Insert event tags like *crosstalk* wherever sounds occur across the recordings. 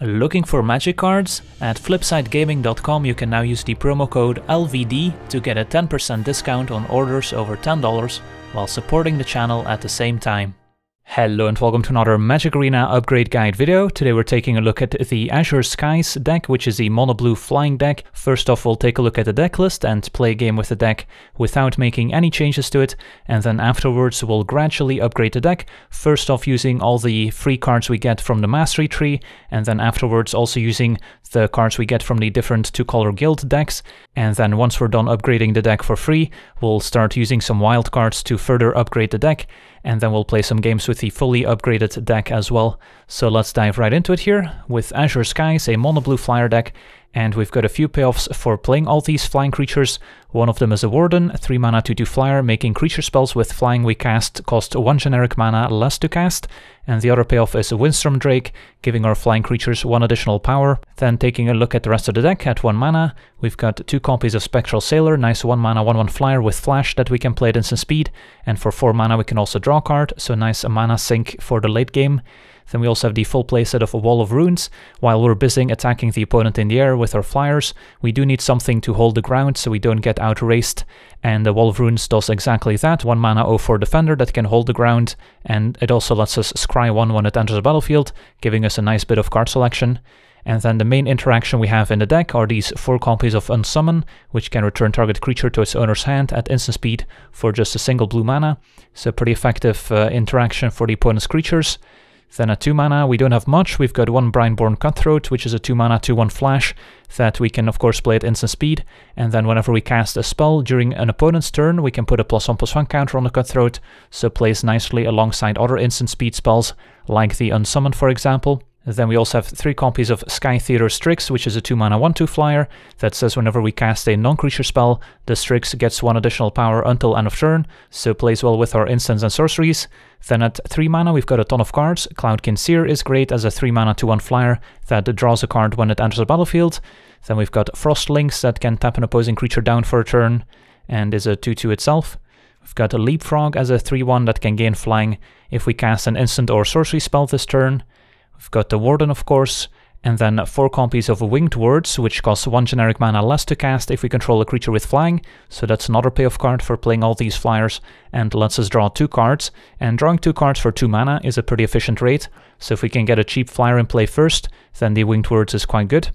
Looking for magic cards? At flipsidegaming.com you can now use the promo code LVD to get a 10% discount on orders over $10 while supporting the channel at the same time. Hello and welcome to another Magic Arena upgrade guide video. Today we're taking a look at the Azure Skies deck, which is the mono blue flying deck. First off, we'll take a look at the deck list and play a game with the deck without making any changes to it. And then afterwards, we'll gradually upgrade the deck. First off, using all the free cards we get from the Mastery Tree, and then afterwards also using the cards we get from the different two-color guild decks. And then once we're done upgrading the deck for free, we'll start using some wild cards to further upgrade the deck and then we'll play some games with the fully upgraded deck as well. So let's dive right into it here with Azure Skies, a mono blue flyer deck, and we've got a few payoffs for playing all these flying creatures. One of them is a Warden, 3 mana to 2 flyer, making creature spells with flying we cast cost 1 generic mana less to cast. And the other payoff is a Windstorm Drake, giving our flying creatures 1 additional power. Then taking a look at the rest of the deck at 1 mana, we've got 2 copies of Spectral Sailor, nice 1 mana 1 1 flyer with flash that we can play at instant speed. And for 4 mana we can also draw a card, so nice a mana sink for the late game. Then we also have the full playset of a Wall of Runes. While we're busy attacking the opponent in the air with our flyers, we do need something to hold the ground so we don't get outraced. And the Wall of Runes does exactly that. 1 mana 0-4 defender that can hold the ground, and it also lets us scry 1 when it enters the battlefield, giving us a nice bit of card selection. And then the main interaction we have in the deck are these 4 copies of Unsummon, which can return target creature to its owner's hand at instant speed for just a single blue mana. So pretty effective uh, interaction for the opponent's creatures. Then a 2 mana, we don't have much. We've got one Brineborn Cutthroat, which is a 2 mana 2 1 flash that we can, of course, play at instant speed. And then whenever we cast a spell during an opponent's turn, we can put a plus 1 plus 1 counter on the Cutthroat, so plays nicely alongside other instant speed spells, like the Unsummon, for example. Then we also have three copies of Sky Theater Strix, which is a 2 mana 1 2 flyer that says whenever we cast a non creature spell, the Strix gets one additional power until end of turn, so plays well with our instants and sorceries. Then at 3 mana, we've got a ton of cards. Cloudkin Seer is great as a 3 mana 2 1 flyer that draws a card when it enters the battlefield. Then we've got Frostlings that can tap an opposing creature down for a turn and is a 2 2 itself. We've got a Leapfrog as a 3 1 that can gain flying if we cast an instant or sorcery spell this turn. We've got the Warden, of course, and then four copies of Winged Words, which costs one generic mana less to cast if we control a creature with flying, so that's another payoff card for playing all these flyers, and lets us draw two cards, and drawing two cards for two mana is a pretty efficient rate, so if we can get a cheap flyer in play first, then the Winged Words is quite good.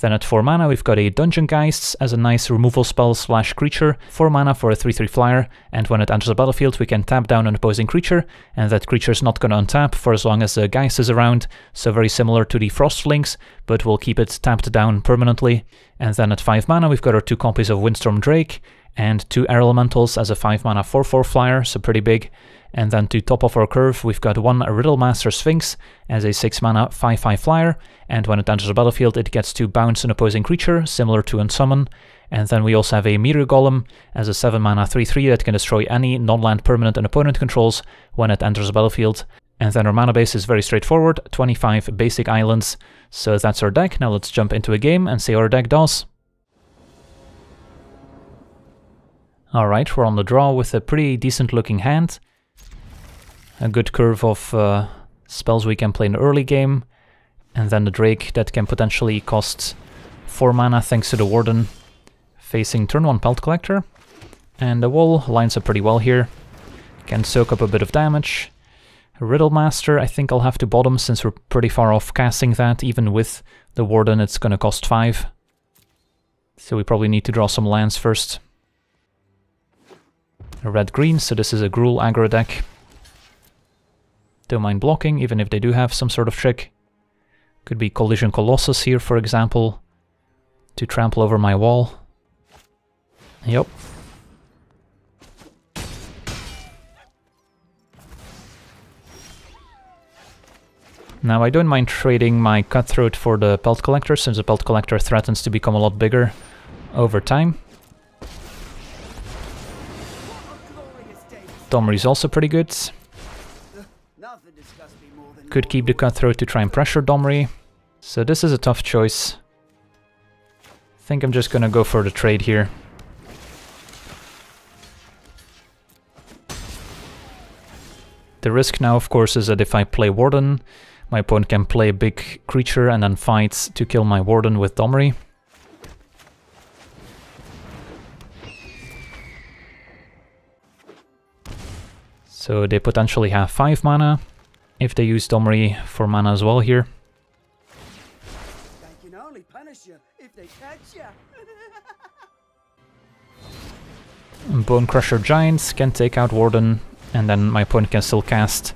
Then at 4 mana we've got a Dungeon Geists as a nice removal spell slash creature, 4 mana for a 3-3 flyer, and when it enters the battlefield we can tap down an opposing creature, and that creature is not going to untap for as long as the Geist is around, so very similar to the Frostlings, but we'll keep it tapped down permanently. And then at 5 mana we've got our two copies of Windstorm Drake, and two Air Elementals as a 5 mana 4-4 flyer, so pretty big. And then to top off our curve, we've got one Riddlemaster Sphinx as a 6 mana 5 5 flyer, and when it enters the battlefield, it gets to bounce an opposing creature, similar to Unsummon. And then we also have a Meteor Golem as a 7 mana 3 3 that can destroy any non land permanent an opponent controls when it enters the battlefield. And then our mana base is very straightforward 25 basic islands. So that's our deck. Now let's jump into a game and see how our deck does. Alright, we're on the draw with a pretty decent looking hand a good curve of uh, spells we can play in the early game, and then the Drake that can potentially cost 4 mana thanks to the Warden, facing turn 1 Pelt Collector, and the wall lines up pretty well here, can soak up a bit of damage. Riddlemaster, I think I'll have to bottom since we're pretty far off casting that, even with the Warden it's gonna cost 5. So we probably need to draw some lands first. Red-green, so this is a Gruul aggro deck. Don't mind blocking, even if they do have some sort of trick. Could be Collision Colossus here, for example, to trample over my wall. Yep. Now I don't mind trading my Cutthroat for the Pelt Collector, since the Pelt Collector threatens to become a lot bigger over time. Domri is also pretty good. Could keep the Cutthroat to try and pressure Domri. So this is a tough choice. I think I'm just gonna go for the trade here. The risk now, of course, is that if I play Warden, my opponent can play a big creature and then fight to kill my Warden with Domri. So they potentially have 5 mana, if they use Domri for mana as well here. *laughs* Bonecrusher Giants can take out Warden, and then my opponent can still cast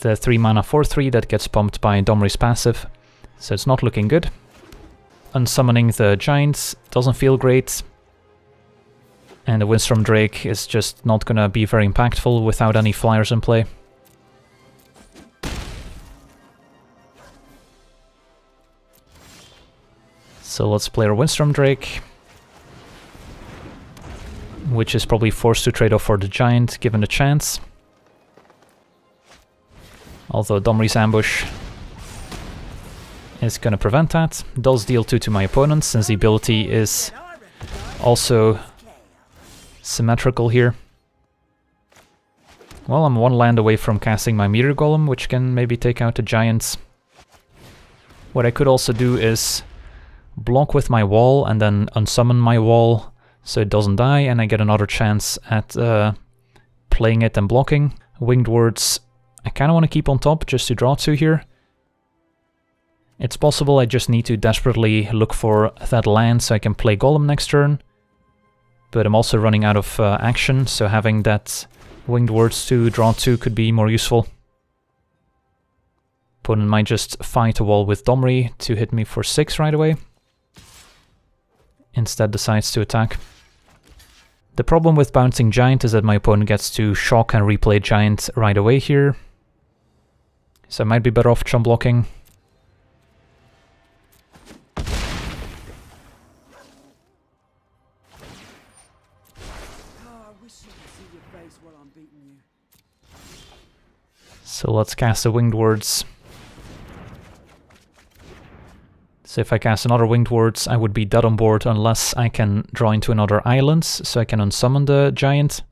the 3 mana 4-3 that gets pumped by Domri's passive, so it's not looking good. Unsummoning the Giants doesn't feel great, and the Windstorm Drake is just not gonna be very impactful without any flyers in play. So let's play our Windstorm Drake which is probably forced to trade off for the Giant, given the chance. Although Domri's Ambush is going to prevent that. Does deal 2 to my opponent, since the ability is also symmetrical here. Well, I'm one land away from casting my Meteor Golem, which can maybe take out the Giants. What I could also do is block with my wall and then unsummon my wall so it doesn't die and I get another chance at uh, playing it and blocking. Winged Words I kind of want to keep on top just to draw two here. It's possible I just need to desperately look for that land so I can play Golem next turn. But I'm also running out of uh, action, so having that Winged Words to draw two could be more useful. Opponent might just fight a wall with Domri to hit me for 6 right away. Instead decides to attack. The problem with bouncing Giant is that my opponent gets to shock and replay Giant right away here. So I might be better off chump blocking. So let's cast the Winged Words. So if I cast another Winged Words, I would be dead on board unless I can draw into another island, so I can unsummon the Giant.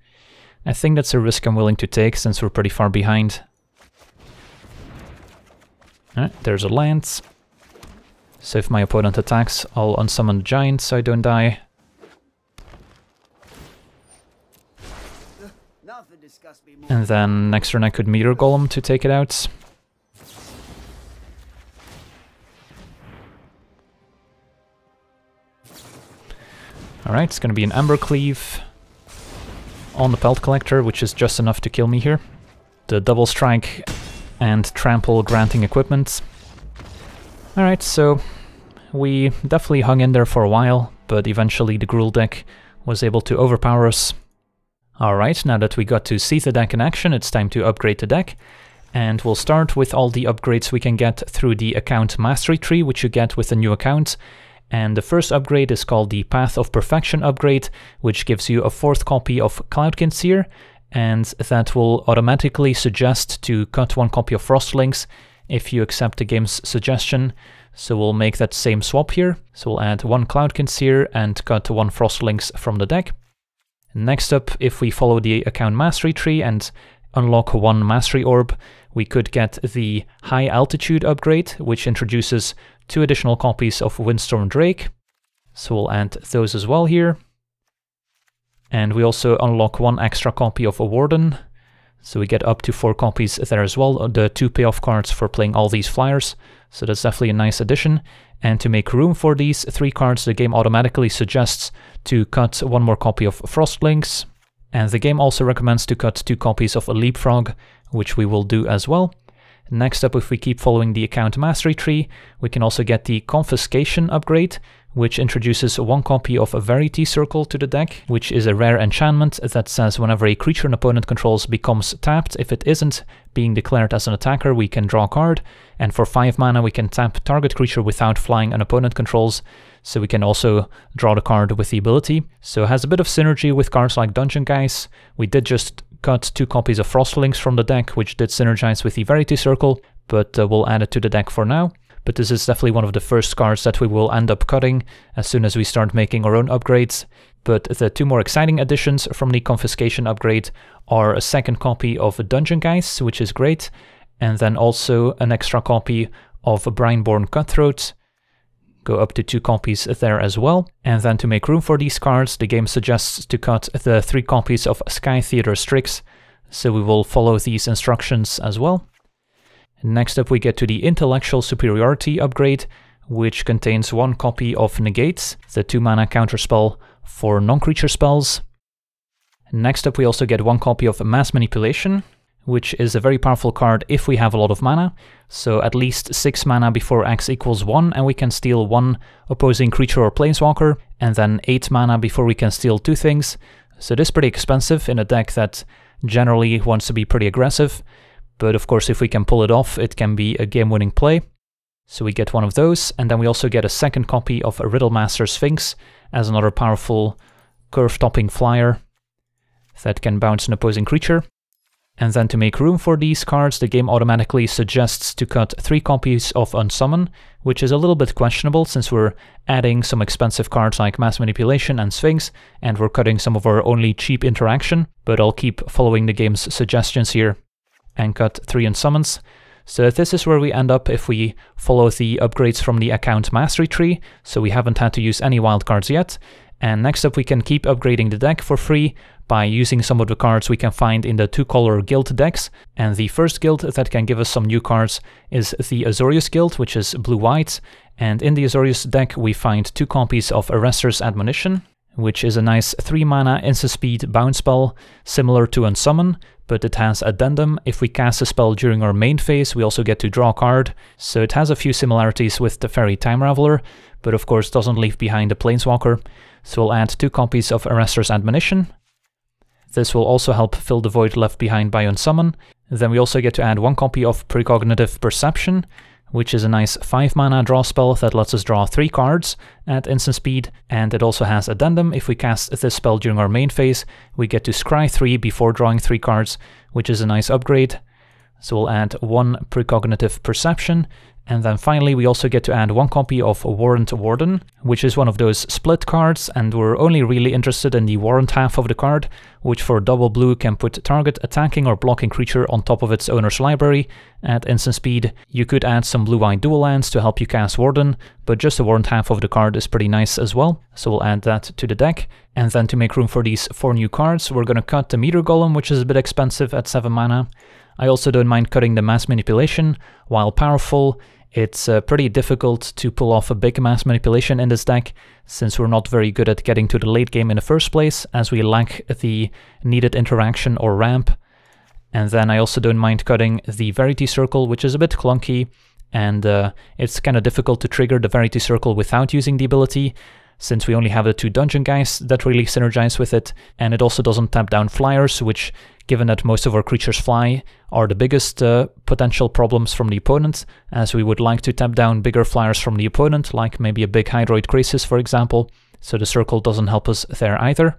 I think that's a risk I'm willing to take, since we're pretty far behind. Alright, there's a land. So if my opponent attacks, I'll unsummon the Giant so I don't die. And then next turn I could Meteor Golem to take it out. Alright, it's gonna be an Embercleave on the Pelt Collector, which is just enough to kill me here. The Double Strike and Trample granting equipment. Alright, so we definitely hung in there for a while, but eventually the Gruul deck was able to overpower us. Alright, now that we got to see the deck in action, it's time to upgrade the deck. And we'll start with all the upgrades we can get through the account mastery tree, which you get with a new account. And the first upgrade is called the Path of Perfection upgrade, which gives you a fourth copy of Cloudkin Seer, and that will automatically suggest to cut one copy of Frostlings if you accept the game's suggestion. So we'll make that same swap here. So we'll add one Cloudkin Seer and cut one Frostlings from the deck. Next up, if we follow the account mastery tree and unlock one mastery orb, we could get the high altitude upgrade, which introduces two additional copies of Windstorm Drake. So we'll add those as well here. And we also unlock one extra copy of a Warden. So we get up to four copies there as well, the two payoff cards for playing all these flyers. So that's definitely a nice addition. And to make room for these three cards, the game automatically suggests to cut one more copy of Frostlings. And the game also recommends to cut two copies of a Leapfrog, which we will do as well. Next up, if we keep following the account mastery tree, we can also get the confiscation upgrade, which introduces one copy of a Verity Circle to the deck, which is a rare enchantment that says whenever a creature an opponent controls becomes tapped, if it isn't being declared as an attacker, we can draw a card, and for 5 mana we can tap target creature without flying an opponent controls, so we can also draw the card with the ability. So it has a bit of synergy with cards like Dungeon Geists. We did just got two copies of Frostlings from the deck, which did synergize with the Verity Circle, but uh, we'll add it to the deck for now. But this is definitely one of the first cards that we will end up cutting as soon as we start making our own upgrades. But the two more exciting additions from the Confiscation upgrade are a second copy of Dungeon Geists, which is great, and then also an extra copy of Brineborn Cutthroat. Go up to two copies there as well. And then to make room for these cards, the game suggests to cut the three copies of Sky Theater Strix, so we will follow these instructions as well. Next up we get to the Intellectual Superiority upgrade, which contains one copy of Negates, the 2 mana counterspell for non-creature spells. Next up we also get one copy of Mass Manipulation, which is a very powerful card if we have a lot of mana, so at least 6 mana before x equals 1 and we can steal one opposing creature or planeswalker, and then 8 mana before we can steal two things. So this is pretty expensive in a deck that generally wants to be pretty aggressive, but of course if we can pull it off, it can be a game-winning play. So we get one of those, and then we also get a second copy of a Riddlemaster Sphinx as another powerful curve-topping flyer that can bounce an opposing creature. And then to make room for these cards, the game automatically suggests to cut three copies of Unsummon, which is a little bit questionable since we're adding some expensive cards like Mass Manipulation and Sphinx, and we're cutting some of our only cheap interaction, but I'll keep following the game's suggestions here and cut three Unsummons. So this is where we end up if we follow the upgrades from the account mastery tree, so we haven't had to use any wildcards yet. And next up we can keep upgrading the deck for free by using some of the cards we can find in the two-color guild decks. And the first guild that can give us some new cards is the Azorius Guild, which is blue-white. And in the Azorius deck we find two copies of Arrester's Admonition, which is a nice 3 mana instant speed bounce spell, similar to Unsummon, but it has Addendum. If we cast a spell during our main phase, we also get to draw a card, so it has a few similarities with the Teferi Time Raveler, but of course doesn't leave behind a Planeswalker. So we'll add two copies of Arrester's Admonition. This will also help fill the void left behind by Unsummon. Then we also get to add one copy of Precognitive Perception, which is a nice 5 mana draw spell that lets us draw 3 cards at instant speed, and it also has Addendum. If we cast this spell during our main phase, we get to scry 3 before drawing 3 cards, which is a nice upgrade. So we'll add one Precognitive Perception, and then finally, we also get to add one copy of Warrant Warden, which is one of those split cards, and we're only really interested in the warrant half of the card, which for double blue can put target attacking or blocking creature on top of its owner's library at instant speed. You could add some blue-white dual lands to help you cast Warden, but just the warrant half of the card is pretty nice as well, so we'll add that to the deck. And then to make room for these four new cards, we're gonna cut the Meteor Golem, which is a bit expensive at 7 mana. I also don't mind cutting the Mass Manipulation, while powerful, it's uh, pretty difficult to pull off a big mass manipulation in this deck, since we're not very good at getting to the late game in the first place, as we lack the needed interaction or ramp. And then I also don't mind cutting the Verity Circle, which is a bit clunky, and uh, it's kind of difficult to trigger the Verity Circle without using the ability, since we only have the two dungeon Geists that really synergize with it, and it also doesn't tap down flyers, which given that most of our creatures fly, are the biggest uh, potential problems from the opponent, as we would like to tap down bigger flyers from the opponent, like maybe a big Hydroid Krasis for example, so the circle doesn't help us there either.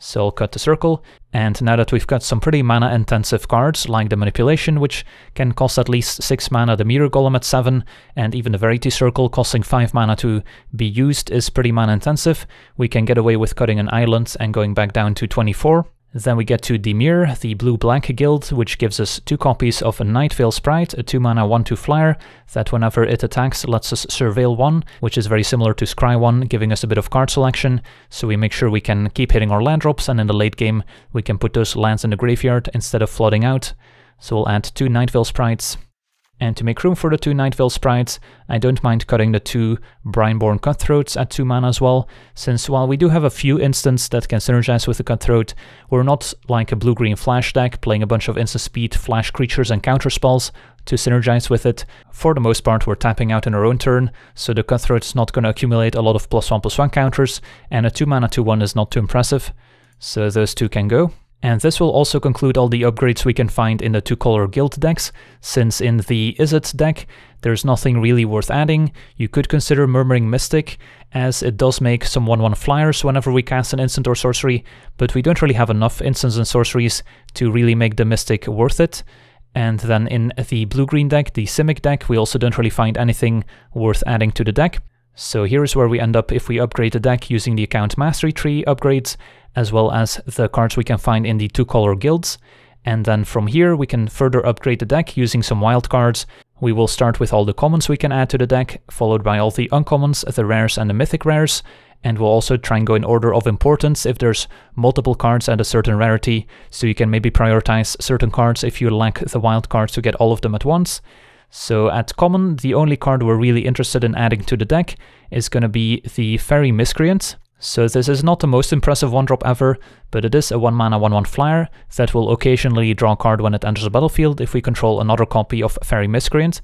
So I'll cut the circle, and now that we've got some pretty mana intensive cards, like the Manipulation, which can cost at least 6 mana, the Meteor Golem at 7, and even the Verity Circle costing 5 mana to be used is pretty mana intensive, we can get away with cutting an island and going back down to 24. Then we get to Dimir, the blue-black guild, which gives us two copies of a Night Nightveil Sprite, a 2-mana 1-2 flyer, that whenever it attacks lets us Surveil 1, which is very similar to Scry 1, giving us a bit of card selection, so we make sure we can keep hitting our land drops, and in the late game we can put those lands in the graveyard instead of flooding out. So we'll add two Night Nightveil Sprites, and to make room for the two Nightveil sprites, I don't mind cutting the two Brineborn Cutthroats at 2 mana as well, since while we do have a few instants that can synergize with the Cutthroat, we're not like a blue-green flash deck playing a bunch of instant speed flash creatures and counter spells to synergize with it. For the most part, we're tapping out in our own turn, so the Cutthroat's not going to accumulate a lot of plus 1 plus 1 counters, and a 2 mana 2 1 is not too impressive, so those two can go. And this will also conclude all the upgrades we can find in the two-color guild decks, since in the Izzet deck there's nothing really worth adding. You could consider Murmuring Mystic, as it does make some 1-1 flyers whenever we cast an instant or sorcery, but we don't really have enough instants and sorceries to really make the Mystic worth it. And then in the blue-green deck, the Simic deck, we also don't really find anything worth adding to the deck. So here's where we end up if we upgrade the deck using the account mastery tree upgrades, as well as the cards we can find in the two color guilds. And then from here, we can further upgrade the deck using some wild cards. We will start with all the commons we can add to the deck, followed by all the uncommons, the rares and the mythic rares. And we'll also try and go in order of importance if there's multiple cards at a certain rarity, so you can maybe prioritize certain cards if you lack the wild cards to get all of them at once. So at common, the only card we're really interested in adding to the deck is going to be the Fairy Miscreant. So this is not the most impressive 1-drop ever, but it is a 1 mana 1-1 flyer that will occasionally draw a card when it enters the battlefield if we control another copy of Fairy Miscreant,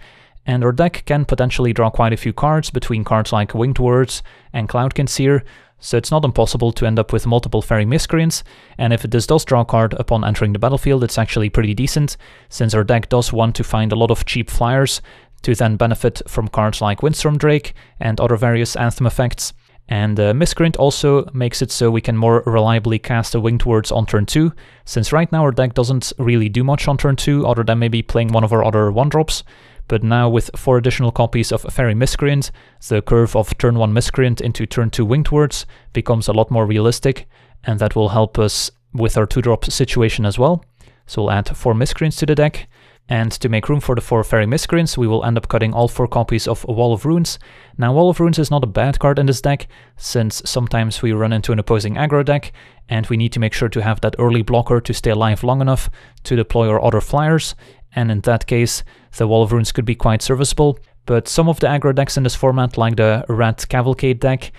and our deck can potentially draw quite a few cards between cards like Winged Words and Cloud Seer, so it's not impossible to end up with multiple Fairy Miscreants, and if this does draw a card upon entering the battlefield, it's actually pretty decent, since our deck does want to find a lot of cheap flyers to then benefit from cards like Windstorm Drake and other various Anthem effects. And uh, Miscreant also makes it so we can more reliably cast a Winged Words on turn 2, since right now our deck doesn't really do much on turn 2 other than maybe playing one of our other 1-drops, but now with 4 additional copies of Fairy Miscreant, the curve of turn 1 Miscreant into turn 2 Winged Words becomes a lot more realistic, and that will help us with our 2-drop situation as well. So we'll add 4 Miscreants to the deck, and to make room for the four Fairy Miscreants, we will end up cutting all four copies of Wall of Runes. Now, Wall of Runes is not a bad card in this deck, since sometimes we run into an opposing aggro deck, and we need to make sure to have that early blocker to stay alive long enough to deploy our other flyers, and in that case, the Wall of Runes could be quite serviceable. But some of the aggro decks in this format, like the Red Cavalcade deck,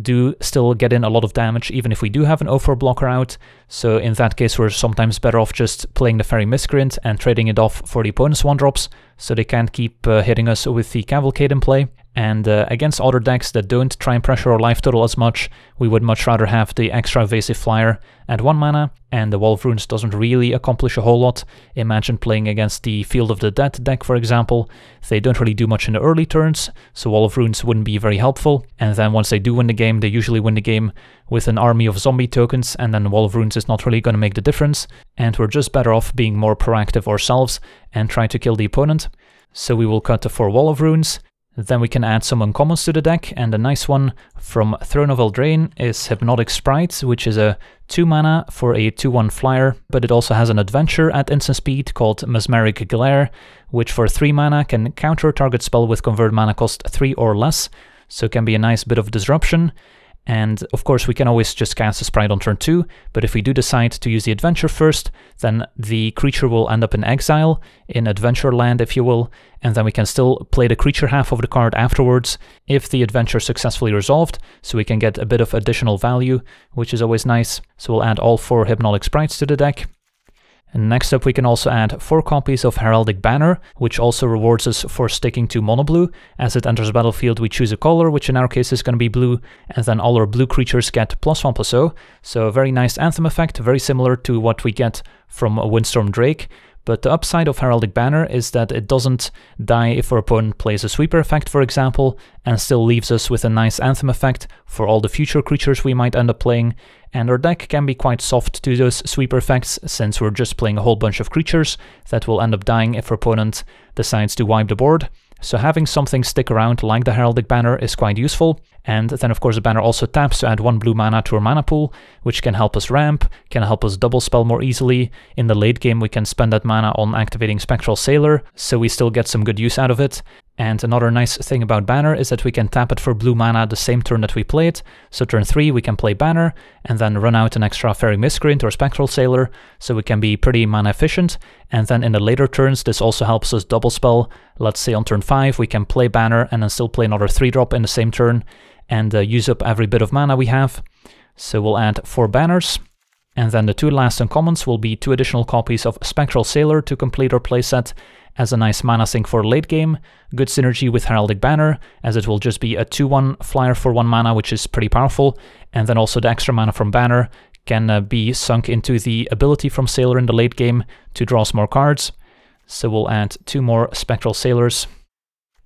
do still get in a lot of damage even if we do have an 0-4 blocker out, so in that case we're sometimes better off just playing the Fairy Miscreant and trading it off for the opponent's 1-drops, so they can't keep uh, hitting us with the Cavalcade in play. And uh, against other decks that don't try and pressure our life total as much, we would much rather have the extra evasive flyer at 1 mana, and the Wall of Runes doesn't really accomplish a whole lot. Imagine playing against the Field of the Dead deck, for example. They don't really do much in the early turns, so Wall of Runes wouldn't be very helpful, and then once they do win the game, they usually win the game with an army of zombie tokens, and then Wall of Runes is not really going to make the difference, and we're just better off being more proactive ourselves and try to kill the opponent. So we will cut the 4 Wall of Runes, then we can add some uncommons to the deck, and a nice one from Throne of Eldraine is Hypnotic Sprite, which is a 2 mana for a 2-1 flyer, but it also has an adventure at instant speed called Mesmeric Glare, which for 3 mana can counter target spell with convert mana cost 3 or less, so it can be a nice bit of disruption. And of course, we can always just cast a sprite on turn 2, but if we do decide to use the adventure first, then the creature will end up in exile, in adventure land if you will, and then we can still play the creature half of the card afterwards if the adventure successfully resolved, so we can get a bit of additional value, which is always nice. So we'll add all four Hypnotic Sprites to the deck. And next up we can also add 4 copies of Heraldic Banner, which also rewards us for sticking to mono blue. As it enters battlefield we choose a color, which in our case is going to be blue, and then all our blue creatures get plus 1 plus 0. So a very nice Anthem effect, very similar to what we get from a Windstorm Drake. But the upside of Heraldic Banner is that it doesn't die if our opponent plays a sweeper effect, for example, and still leaves us with a nice Anthem effect for all the future creatures we might end up playing, and our deck can be quite soft to those sweeper effects, since we're just playing a whole bunch of creatures that will end up dying if our opponent decides to wipe the board. So having something stick around like the Heraldic Banner is quite useful. And then of course the banner also taps to add one blue mana to our mana pool, which can help us ramp, can help us double spell more easily. In the late game we can spend that mana on activating Spectral Sailor, so we still get some good use out of it. And another nice thing about Banner is that we can tap it for blue mana the same turn that we play it. So turn 3 we can play Banner, and then run out an extra Fairy Miscreant or Spectral Sailor, so we can be pretty mana efficient. And then in the later turns this also helps us double spell. Let's say on turn 5 we can play Banner and then still play another 3 drop in the same turn, and uh, use up every bit of mana we have. So we'll add 4 Banners. And then the two last uncommons will be two additional copies of Spectral Sailor to complete our playset, as a nice mana sink for late game, good synergy with Heraldic Banner, as it will just be a 2-1 flyer for 1 mana, which is pretty powerful, and then also the extra mana from Banner can uh, be sunk into the ability from Sailor in the late game to draw some more cards. So we'll add two more Spectral Sailors.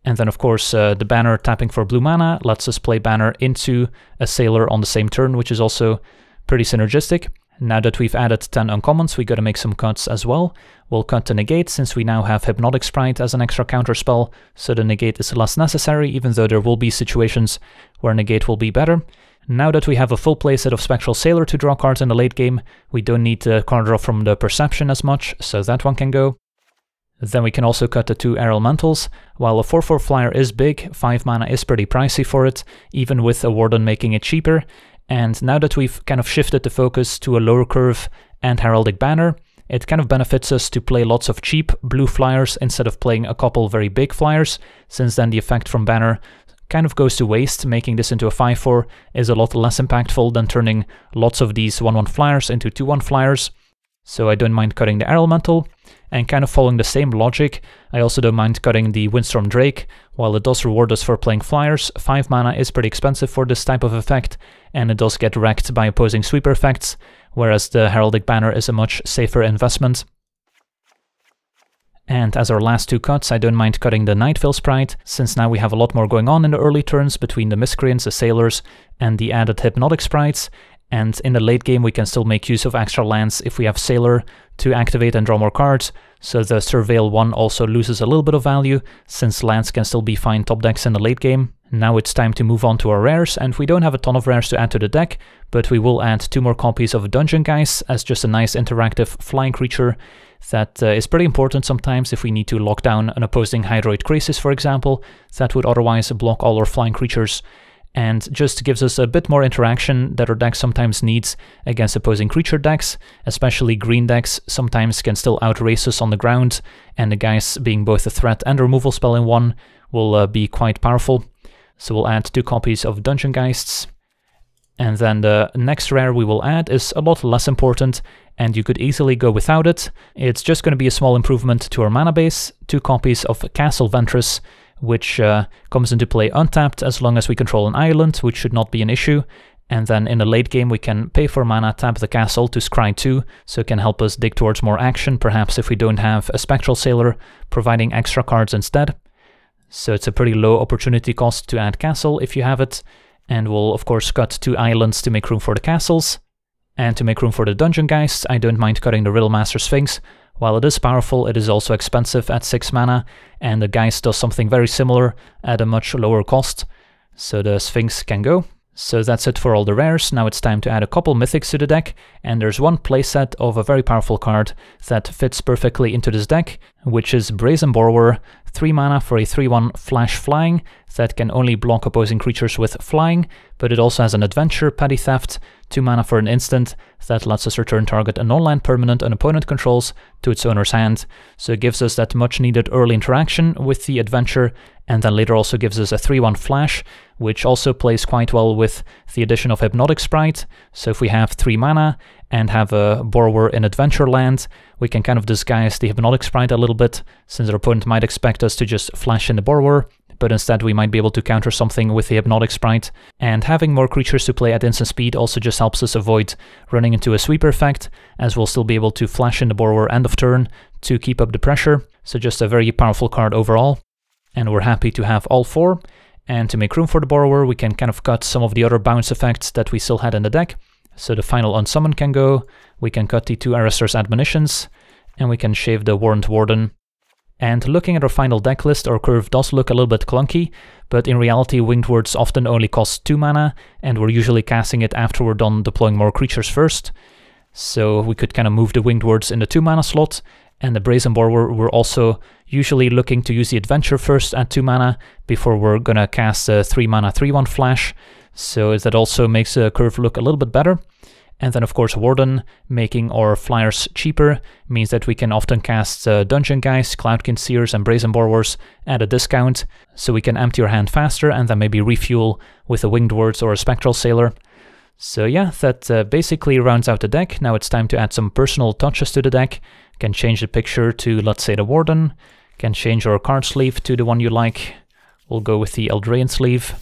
And then of course uh, the Banner tapping for blue mana lets us play Banner into a Sailor on the same turn, which is also pretty synergistic. Now that we've added 10 uncommons, we gotta make some cuts as well. We'll cut the negate since we now have Hypnotic Sprite as an extra counterspell, so the negate is less necessary, even though there will be situations where negate will be better. Now that we have a full playset of Spectral Sailor to draw cards in the late game, we don't need the card draw from the Perception as much, so that one can go. Then we can also cut the two Elementals. While a 4-4 flyer is big, 5 mana is pretty pricey for it, even with a Warden making it cheaper. And now that we've kind of shifted the focus to a lower curve and Heraldic Banner, it kind of benefits us to play lots of cheap blue flyers instead of playing a couple very big flyers, since then the effect from Banner kind of goes to waste. Making this into a 5-4 is a lot less impactful than turning lots of these 1-1 flyers into 2-1 flyers. So I don't mind cutting the Elemental, and kind of following the same logic, I also don't mind cutting the Windstorm Drake. While it does reward us for playing flyers, 5 mana is pretty expensive for this type of effect, and it does get wrecked by opposing sweeper effects, whereas the Heraldic Banner is a much safer investment. And as our last two cuts, I don't mind cutting the Nightveil Sprite, since now we have a lot more going on in the early turns between the Miscreants, the Sailors, and the added Hypnotic Sprites, and in the late game we can still make use of extra lands if we have Sailor to activate and draw more cards, so the Surveil 1 also loses a little bit of value, since lands can still be fine top decks in the late game. Now it's time to move on to our rares, and we don't have a ton of rares to add to the deck, but we will add two more copies of Dungeon Geists as just a nice interactive flying creature that uh, is pretty important sometimes if we need to lock down an opposing Hydroid Krasis, for example, that would otherwise block all our flying creatures and just gives us a bit more interaction that our deck sometimes needs against opposing creature decks, especially green decks sometimes can still outrace us on the ground, and the Geists being both a threat and a removal spell in one will uh, be quite powerful. So we'll add two copies of Dungeon Geists. And then the next rare we will add is a lot less important, and you could easily go without it. It's just going to be a small improvement to our mana base, two copies of Castle Vantress, which uh, comes into play untapped as long as we control an island, which should not be an issue. And then in the late game, we can pay for mana, tap the castle to scry 2, so it can help us dig towards more action, perhaps if we don't have a Spectral Sailor, providing extra cards instead. So it's a pretty low opportunity cost to add castle if you have it, and we'll of course cut two islands to make room for the castles. And to make room for the Dungeon geists, I don't mind cutting the Riddlemaster Sphinx, while it is powerful, it is also expensive at 6 mana, and the Geist does something very similar at a much lower cost, so the Sphinx can go. So that's it for all the rares, now it's time to add a couple mythics to the deck, and there's one playset of a very powerful card that fits perfectly into this deck, which is Brazen Borrower, 3 mana for a 3-1 flash flying that can only block opposing creatures with flying, but it also has an adventure, Petty Theft, 2 mana for an instant that lets us return target a non-land permanent an opponent controls to its owner's hand. So it gives us that much needed early interaction with the adventure, and then later also gives us a 3-1 flash, which also plays quite well with the addition of Hypnotic Sprite. So if we have 3 mana and have a Borrower in Adventureland, we can kind of disguise the Hypnotic Sprite a little bit, since our opponent might expect us to just flash in the Borrower, but instead we might be able to counter something with the Hypnotic Sprite. And having more creatures to play at instant speed also just helps us avoid running into a sweeper effect, as we'll still be able to flash in the Borrower end of turn to keep up the pressure. So just a very powerful card overall. And we're happy to have all four. And to make room for the Borrower, we can kind of cut some of the other bounce effects that we still had in the deck. So the final unsummon can go, we can cut the two Arrester's Admonitions, and we can shave the Warrant Warden and looking at our final deck list, our curve does look a little bit clunky, but in reality Winged Words often only cost 2 mana, and we're usually casting it after we're done deploying more creatures first. So we could kind of move the Winged Words in the 2 mana slot, and the Brazen Borrower we're also usually looking to use the Adventure first at 2 mana, before we're gonna cast a 3 mana 3-1 flash, so that also makes the curve look a little bit better. And then of course Warden, making our flyers cheaper, means that we can often cast uh, Dungeon Geist, Cloudkin Seers and Brazen Borrowers at a discount, so we can empty our hand faster and then maybe refuel with a Winged Words or a Spectral Sailor. So yeah, that uh, basically rounds out the deck. Now it's time to add some personal touches to the deck. Can change the picture to, let's say, the Warden. Can change our card sleeve to the one you like. We'll go with the Eldraine sleeve.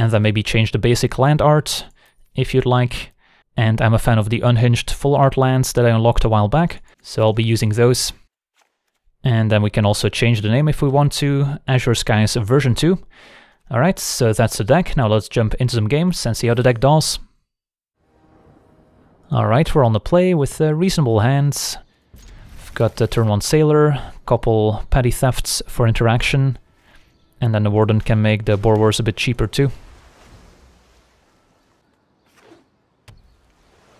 And then maybe change the basic land art, if you'd like and I'm a fan of the unhinged full art lands that I unlocked a while back, so I'll be using those. And then we can also change the name if we want to, Azure Skies version 2. Alright, so that's the deck, now let's jump into some games and see how the deck does. Alright, we're on the play with uh, reasonable hands. We've got the turn 1 Sailor, couple Petty Thefts for interaction, and then the Warden can make the Borrowers a bit cheaper too.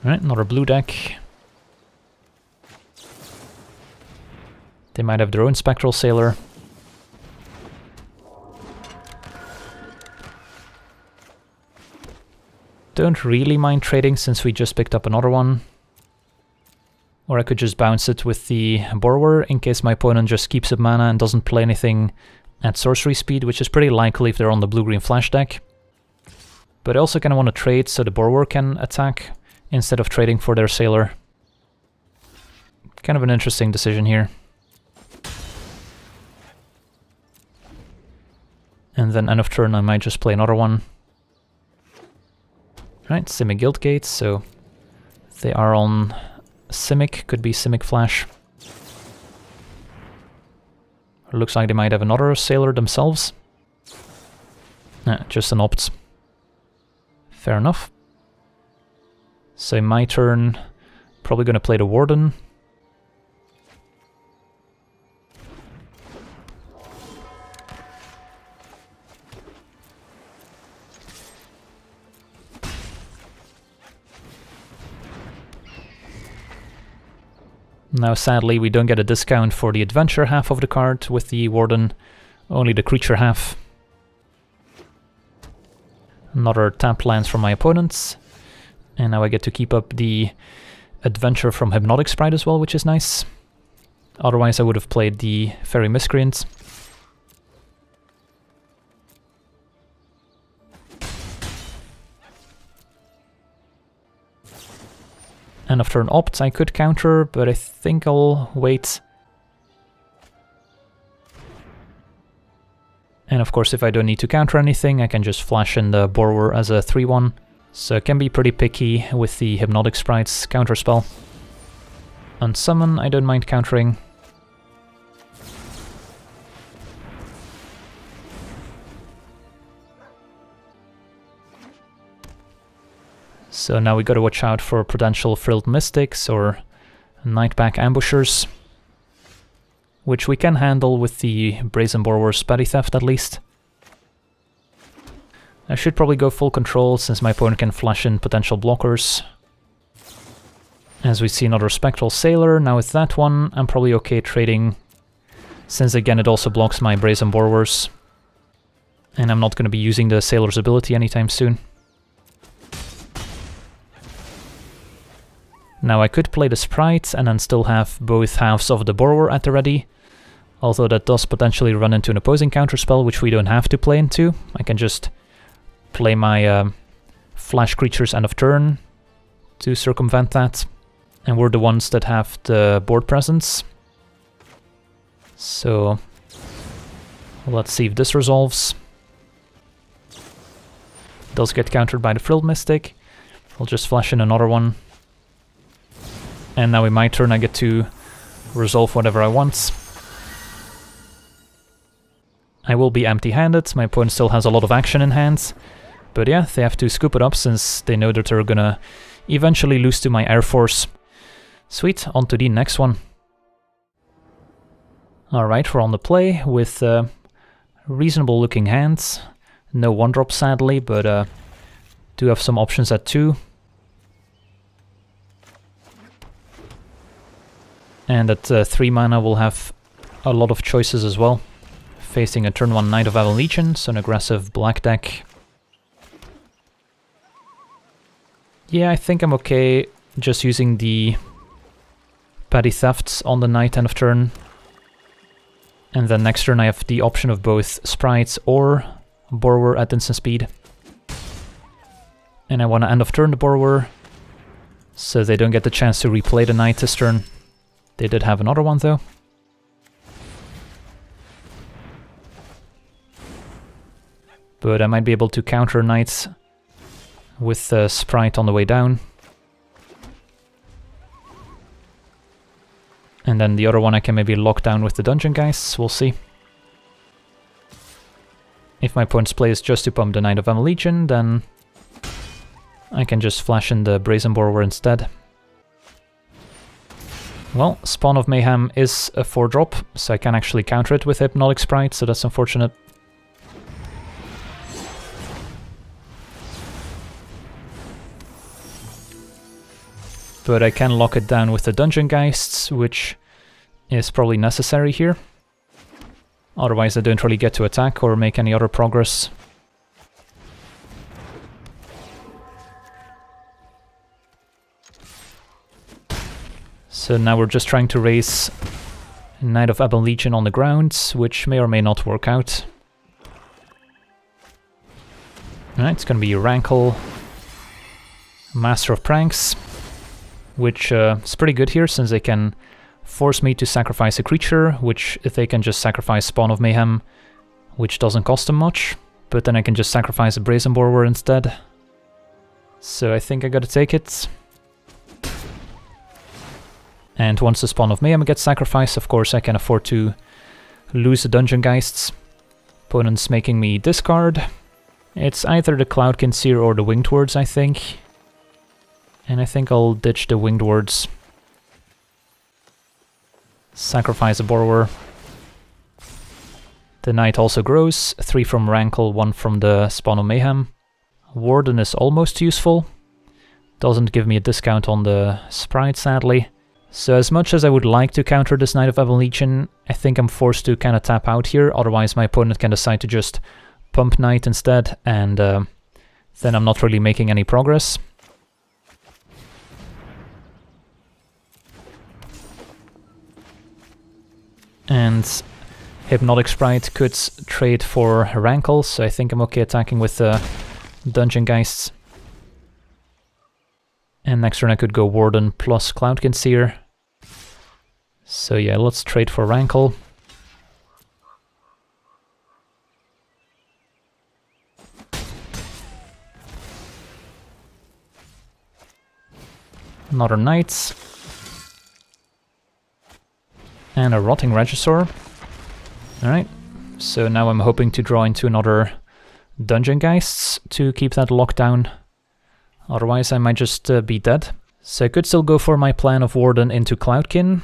Alright, another blue deck. They might have their own Spectral Sailor. Don't really mind trading since we just picked up another one. Or I could just bounce it with the Borrower in case my opponent just keeps up mana and doesn't play anything at sorcery speed, which is pretty likely if they're on the blue-green flash deck. But I also kind of want to trade so the Borrower can attack instead of trading for their Sailor. Kind of an interesting decision here. And then end of turn I might just play another one. Right, Simic Guildgate, so they are on Simic, could be Simic Flash. Looks like they might have another Sailor themselves. Nah, just an opt. Fair enough. So my turn, probably gonna play the Warden. Now sadly we don't get a discount for the adventure half of the card with the Warden, only the creature half. Another tap lands from my opponents. And now I get to keep up the adventure from Hypnotic Sprite as well, which is nice. Otherwise I would have played the Fairy Miscreant. And after an opt I could counter, but I think I'll wait. And of course if I don't need to counter anything, I can just flash in the Borrower as a 3-1. So it can be pretty picky with the Hypnotic Sprites counterspell. Unsummon, I don't mind countering. So now we gotta watch out for potential Frilled Mystics or Nightpack Ambushers. Which we can handle with the Brazen Borrower's Petty Theft at least. I should probably go full control since my opponent can flash in potential blockers. As we see another Spectral Sailor, now with that one I'm probably okay trading since again it also blocks my Brazen Borrowers. And I'm not going to be using the Sailor's ability anytime soon. Now I could play the Sprite and then still have both halves of the Borrower at the ready, although that does potentially run into an opposing counterspell, which we don't have to play into. I can just play my uh, flash creatures end of turn to circumvent that. And we're the ones that have the board presence. So let's see if this resolves. Does get countered by the Frilled Mystic. I'll just flash in another one. And now in my turn I get to resolve whatever I want. I will be empty-handed, my opponent still has a lot of action in hand. But yeah, they have to scoop it up since they know that they're gonna eventually lose to my Air Force. Sweet, on to the next one. Alright, we're on the play with uh, reasonable looking hands. No one drop sadly, but uh, do have some options at two. And at uh, 3 mana we'll have a lot of choices as well. Facing a turn 1 Knight of Ebon Legion, so an aggressive black deck. Yeah, I think I'm okay just using the Petty Thefts on the Knight end of turn. And then next turn I have the option of both Sprites or Borrower at instant speed. And I want to end of turn the Borrower, so they don't get the chance to replay the Knight this turn. They did have another one though. But I might be able to counter knights with the sprite on the way down. And then the other one I can maybe lock down with the dungeon Geists, we'll see. If my opponent's play is just to pump the Knight of Ebon Legion, then I can just flash in the Brazen Borrower instead. Well, Spawn of Mayhem is a 4-drop, so I can actually counter it with Hypnotic Sprite, so that's unfortunate. But I can lock it down with the Dungeon Geists, which is probably necessary here. Otherwise I don't really get to attack or make any other progress. So now we're just trying to raise Knight of Ebon Legion on the ground, which may or may not work out. Alright, it's gonna be Rankle, Master of Pranks, which uh, is pretty good here since they can force me to sacrifice a creature, which if they can just sacrifice Spawn of Mayhem, which doesn't cost them much, but then I can just sacrifice a Brazen Borrower instead. So I think I gotta take it. And once the Spawn of Mayhem gets sacrificed, of course I can afford to lose the Dungeon Geists. Opponent's making me discard. It's either the Cloudkin Seer or the Winged Words, I think. And I think I'll ditch the Winged Words. Sacrifice a Borrower. The Knight also grows, 3 from Rankle, 1 from the Spawn of Mayhem. Warden is almost useful. Doesn't give me a discount on the Sprite, sadly. So as much as I would like to counter this Knight of Ebon Legion, I think I'm forced to kind of tap out here, otherwise my opponent can decide to just pump Knight instead, and uh, then I'm not really making any progress. And Hypnotic Sprite could trade for Rankle, so I think I'm okay attacking with the Dungeon Geists. And next turn I could go Warden plus Cloudkin Seer. So yeah, let's trade for Rankle. Another Knight. And a Rotting Regisaur. Alright, so now I'm hoping to draw into another Dungeon Geists to keep that locked down. Otherwise I might just uh, be dead. So I could still go for my plan of Warden into Cloudkin,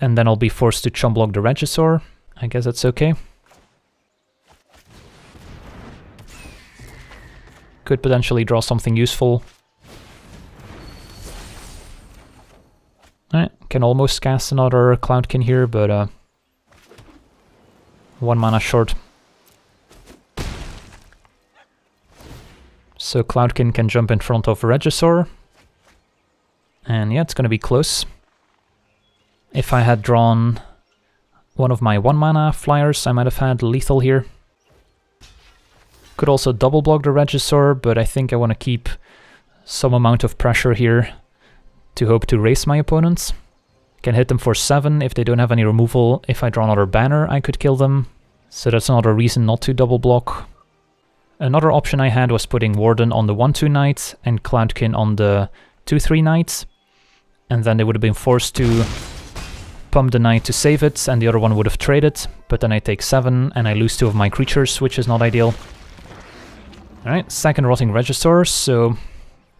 and then I'll be forced to chum block the Regisaur. I guess that's okay. Could potentially draw something useful. Can almost cast another Cloudkin here, but uh, one mana short. So Cloudkin can jump in front of Regisaur. And yeah, it's gonna be close. If I had drawn one of my one mana flyers, I might have had lethal here. Could also double block the Regisaur, but I think I want to keep some amount of pressure here to hope to race my opponents. Can hit them for 7 if they don't have any removal. If I draw another banner, I could kill them. So that's another reason not to double block. Another option I had was putting Warden on the 1-2 knight and Cloudkin on the 2-3 knight. And then they would have been forced to pump the knight to save it, and the other one would have traded. But then I take 7 and I lose 2 of my creatures, which is not ideal. Alright, second Rotting Regisaur, so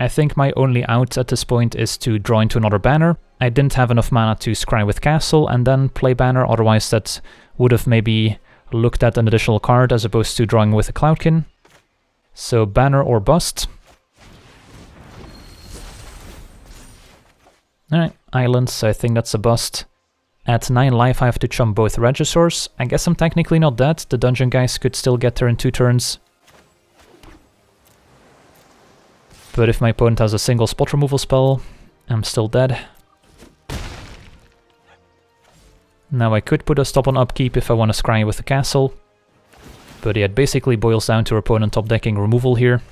I think my only out at this point is to draw into another banner. I didn't have enough mana to scry with castle and then play banner, otherwise that would have maybe looked at an additional card as opposed to drawing with a Cloudkin. So banner or bust. Alright, islands, I think that's a bust. At 9 life I have to chump both Regisaurs. I guess I'm technically not dead, the Dungeon Geists could still get there in 2 turns. But if my opponent has a single spot removal spell, I'm still dead. Now I could put a stop on upkeep if I want to scry with the castle. But yeah, it basically boils down to opponent top decking removal here.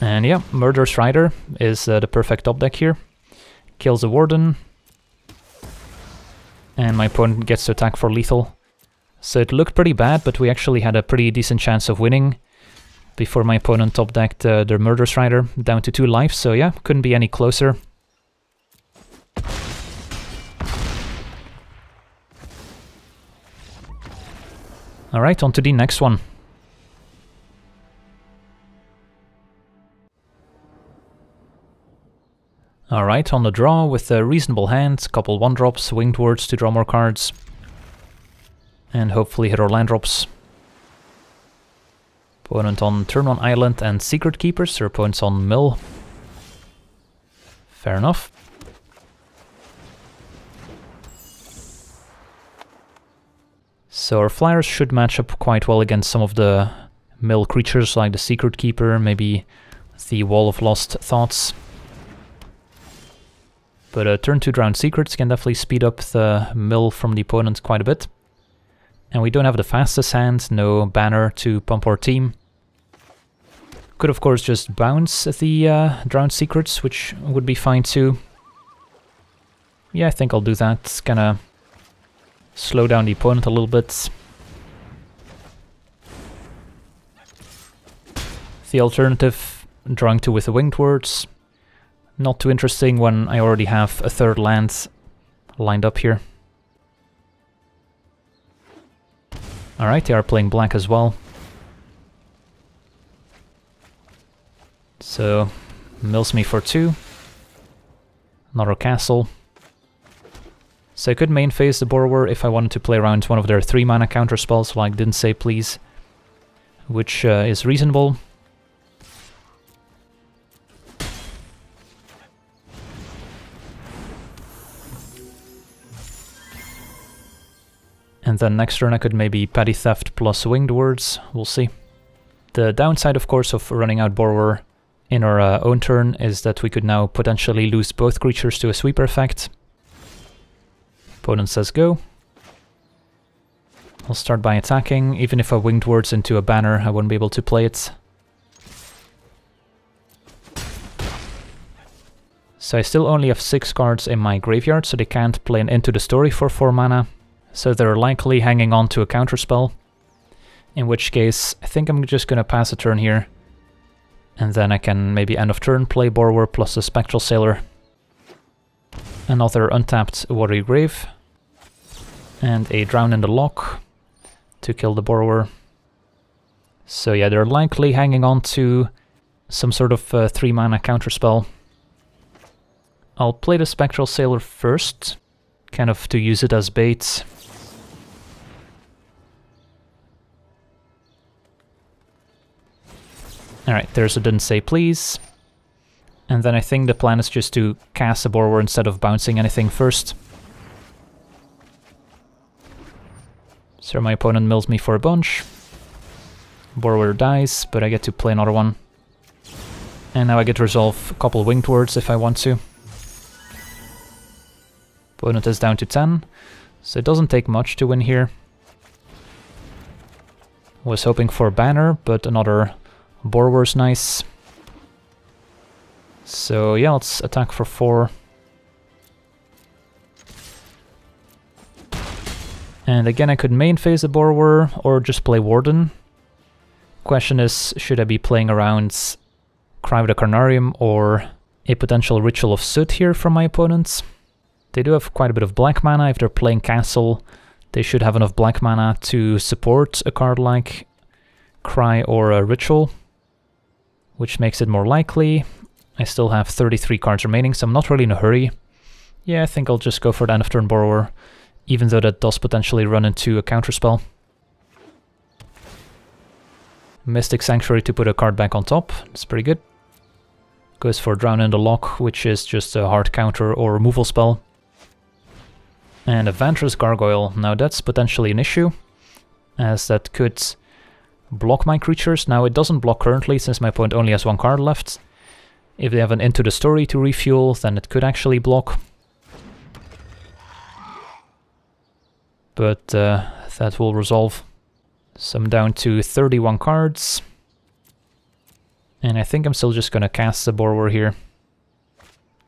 And yeah, Murderous Rider is uh, the perfect top deck here. Kills a Warden. And my opponent gets to attack for lethal. So it looked pretty bad, but we actually had a pretty decent chance of winning before my opponent top decked uh, their Murderous Rider down to 2 life, so yeah, couldn't be any closer. Alright, on to the next one. Alright, on the draw with a reasonable hand, couple 1-drops, Winged Words to draw more cards and hopefully hit our land drops. Opponent on turn 1 Island and Secretkeepers, their opponent's on Mill. Fair enough. So our flyers should match up quite well against some of the mill creatures like the Secretkeeper, maybe the Wall of Lost Thoughts. But uh, turn 2 Drowned Secrets can definitely speed up the mill from the opponent quite a bit. And we don't have the fastest hand, no banner to pump our team. Could of course just bounce the uh, Drowned Secrets, which would be fine too. Yeah, I think I'll do that. Kinda slow down the opponent a little bit. The alternative, drawing two with the Winged Words. Not too interesting when I already have a third land lined up here. Alright, they are playing black as well. So, mills me for two. Another castle. So I could main phase the Borrower if I wanted to play around one of their 3 mana counter spells like Didn't Say Please, which uh, is reasonable. And then next turn I could maybe Petty Theft plus Winged Words, we'll see. The downside of course of running out Borrower in our uh, own turn is that we could now potentially lose both creatures to a sweeper effect. Opponent says go. I'll start by attacking. Even if I winged words into a banner, I wouldn't be able to play it. So I still only have 6 cards in my graveyard, so they can't play an Into the Story for 4 mana. So they're likely hanging on to a counterspell. In which case, I think I'm just gonna pass a turn here. And then I can maybe end of turn play Borrower plus a Spectral Sailor. Another untapped Watery Grave and a Drown in the Loch to kill the Borrower. So yeah, they're likely hanging on to some sort of uh, 3 mana counterspell. I'll play the Spectral Sailor first, kind of to use it as bait. Alright, there's a didn't say please. And then I think the plan is just to cast a Borrower instead of bouncing anything first. So my opponent mills me for a bunch. Borrower dies, but I get to play another one. And now I get to resolve a couple winged words if I want to. Opponent is down to 10, so it doesn't take much to win here. Was hoping for a banner, but another Borrower's nice. So yeah, let's attack for 4. And again, I could main phase a Borrower or just play Warden. Question is, should I be playing around Cry of the Carnarium or a potential Ritual of Soot here from my opponents? They do have quite a bit of black mana. If they're playing Castle, they should have enough black mana to support a card like Cry or a Ritual, which makes it more likely. I still have 33 cards remaining, so I'm not really in a hurry. Yeah, I think I'll just go for the end of turn Borrower even though that does potentially run into a counterspell. Mystic Sanctuary to put a card back on top, it's pretty good. Goes for Drown in the Loch, which is just a hard counter or removal spell. And a Vantress Gargoyle, now that's potentially an issue, as that could block my creatures. Now it doesn't block currently, since my opponent only has one card left. If they have an Into the Story to refuel, then it could actually block. but uh, that will resolve. So I'm down to 31 cards. And I think I'm still just gonna cast the Borrower here.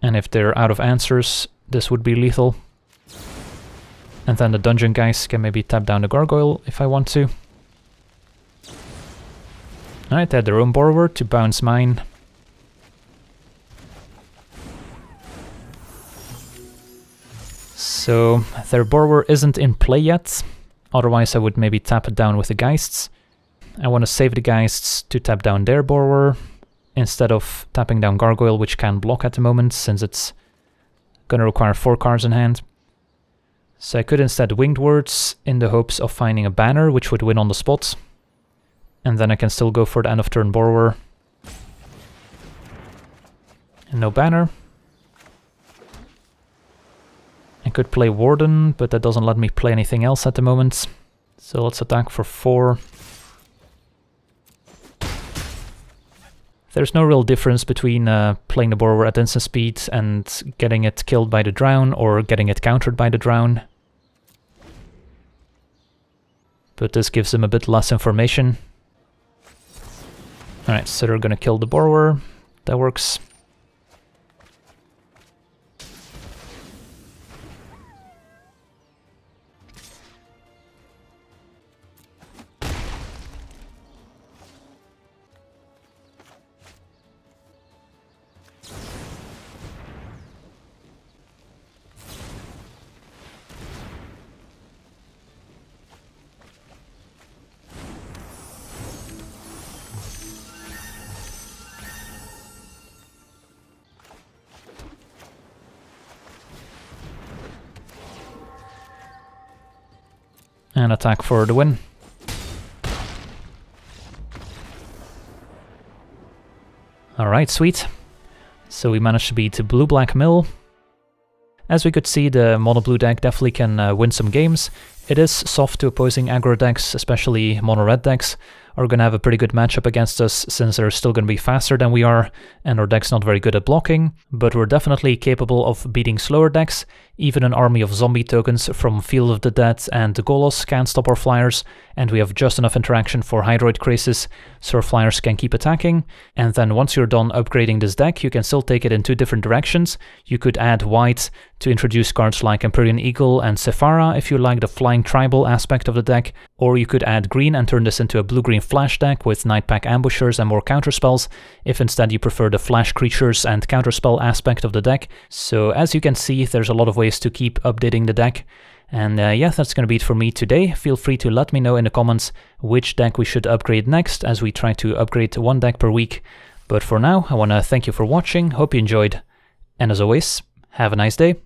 And if they're out of answers, this would be lethal. And then the dungeon Geists can maybe tap down the Gargoyle if I want to. Alright, they had their own Borrower to bounce mine. So their Borrower isn't in play yet, otherwise I would maybe tap it down with the Geists. I want to save the Geists to tap down their Borrower, instead of tapping down Gargoyle, which can block at the moment, since it's going to require 4 cards in hand. So I could instead Winged Words, in the hopes of finding a banner, which would win on the spot. And then I can still go for the end of turn borrower. And no banner. I could play Warden, but that doesn't let me play anything else at the moment. So let's attack for 4. There's no real difference between uh, playing the borrower at instant speed and getting it killed by the drown or getting it countered by the drown. But this gives them a bit less information. Alright, so they're gonna kill the borrower. That works. Attack for the win. Alright, sweet. So we managed to beat Blue-Black Mill. As we could see, the mono-blue deck definitely can uh, win some games. It is soft to opposing aggro decks, especially mono-red decks, are going to have a pretty good matchup against us since they're still going to be faster than we are, and our deck's not very good at blocking, but we're definitely capable of beating slower decks. Even an army of zombie tokens from Field of the Dead and the Golos can't stop our flyers, and we have just enough interaction for Hydroid Krasis, so our flyers can keep attacking. And then once you're done upgrading this deck, you can still take it in two different directions. You could add white to introduce cards like Empyrean Eagle and Sephara if you like the flying tribal aspect of the deck, or you could add green and turn this into a blue-green flash deck with Nightpack Ambushers and more counterspells, if instead you prefer the flash creatures and counterspell aspect of the deck. So as you can see, there's a lot of ways to keep updating the deck. And uh, yeah, that's gonna be it for me today. Feel free to let me know in the comments which deck we should upgrade next, as we try to upgrade one deck per week. But for now, I wanna thank you for watching, hope you enjoyed, and as always, have a nice day.